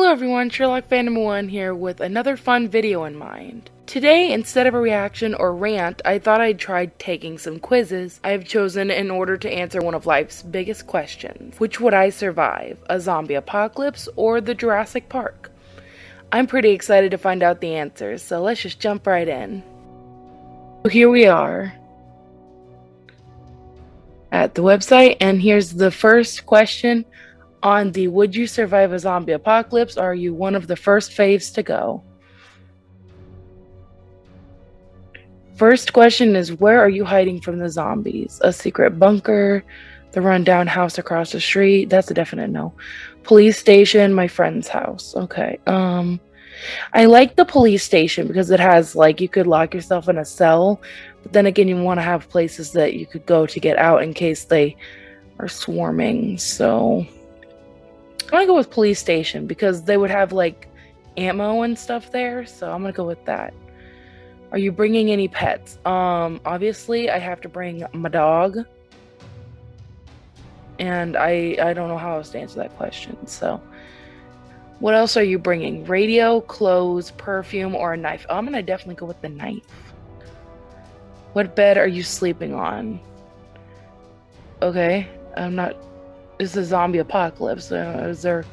Hello everyone, Sherlock Phantom 1 here with another fun video in mind. Today, instead of a reaction or rant, I thought I'd try taking some quizzes I have chosen in order to answer one of life's biggest questions. Which would I survive, a zombie apocalypse or the Jurassic Park? I'm pretty excited to find out the answers, so let's just jump right in. So Here we are at the website, and here's the first question on the Would You Survive a Zombie Apocalypse? Are you one of the first faves to go? First question is Where are you hiding from the zombies? A secret bunker? The rundown house across the street? That's a definite no. Police station? My friend's house. Okay. Um, I like the police station because it has like you could lock yourself in a cell, but then again, you want to have places that you could go to get out in case they are swarming. So I'm gonna go with police station because they would have like ammo and stuff there. So I'm gonna go with that. Are you bringing any pets? Um, obviously I have to bring my dog. And I I don't know how else to answer that question. So what else are you bringing? Radio, clothes, perfume, or a knife? Oh, I'm gonna definitely go with the knife. What bed are you sleeping on? Okay, I'm not it's a zombie apocalypse. Is there?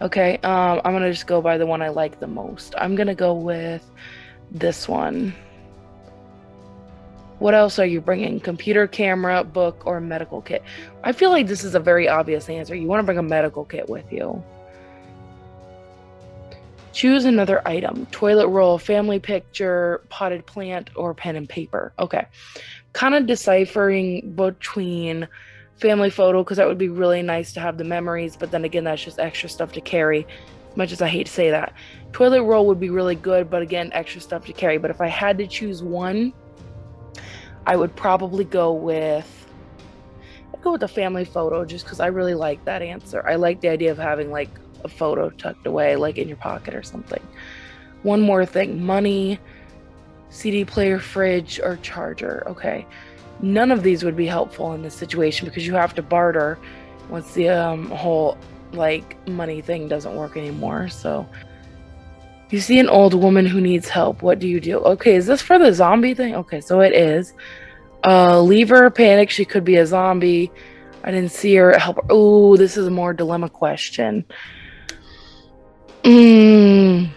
Okay, um, I'm gonna just go by the one I like the most. I'm gonna go with this one. What else are you bringing? Computer, camera, book, or medical kit? I feel like this is a very obvious answer. You want to bring a medical kit with you. Choose another item toilet roll, family picture, potted plant, or pen and paper. Okay. Kind of deciphering between family photo because that would be really nice to have the memories, but then again, that's just extra stuff to carry. As much as I hate to say that, toilet roll would be really good, but again, extra stuff to carry. But if I had to choose one, I would probably go with I'd go with the family photo just because I really like that answer. I like the idea of having like a photo tucked away, like in your pocket or something. One more thing money, CD player, fridge, or charger. Okay. None of these would be helpful in this situation because you have to barter once the um, whole like money thing doesn't work anymore. So you see an old woman who needs help. What do you do? Okay, is this for the zombie thing? Okay, so it is. Uh, leave her, panic. She could be a zombie. I didn't see her. Help. Oh, this is a more dilemma question. Mm.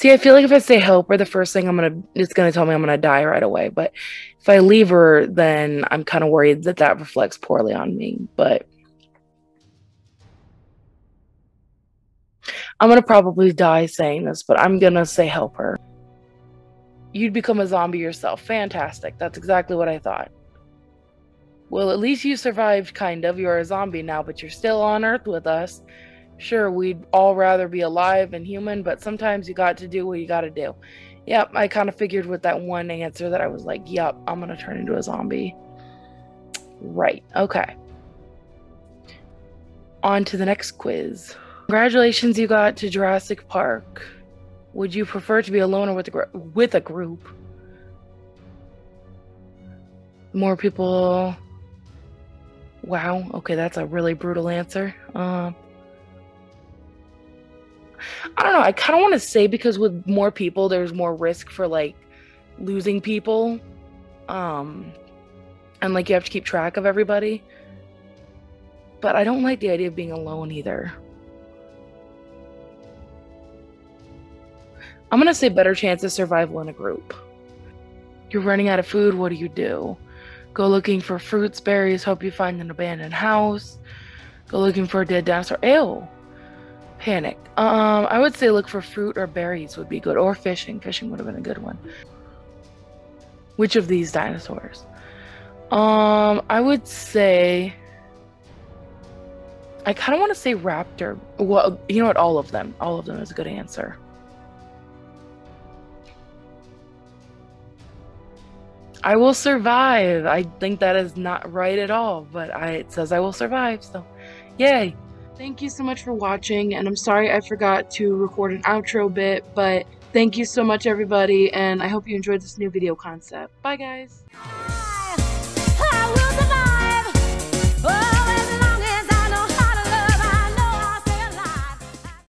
See, I feel like if I say help her, the first thing I'm gonna it's gonna tell me I'm gonna die right away. But if I leave her, then I'm kind of worried that that reflects poorly on me. But I'm gonna probably die saying this, but I'm gonna say help her. You'd become a zombie yourself. Fantastic. That's exactly what I thought. Well, at least you survived, kind of. You're a zombie now, but you're still on Earth with us sure, we'd all rather be alive and human, but sometimes you got to do what you got to do. Yep, I kind of figured with that one answer that I was like, yep, I'm going to turn into a zombie. Right, okay. On to the next quiz. Congratulations, you got to Jurassic Park. Would you prefer to be alone or with a, gr- with a group? More people. Wow, okay, that's a really brutal answer. Uh, I don't know. I kind of want to say because with more people, there's more risk for like losing people. Um, and like you have to keep track of everybody. But I don't like the idea of being alone either. I'm going to say better chance of survival in a group. You're running out of food. What do you do? Go looking for fruits, berries, hope you find an abandoned house. Go looking for a dead dinosaur. Ew panic. Um, I would say look for fruit or berries would be good, or fishing. Fishing would have been a good one. Which of these dinosaurs? Um, I would say. I kind of want to say raptor. Well, you know what? All of them. All of them is a good answer. I will survive. I think that is not right at all, but I, it says I will survive. So, yay. Thank you so much for watching, and I'm sorry I forgot to record an outro bit, but thank you so much, everybody, and I hope you enjoyed this new video concept. Bye, guys!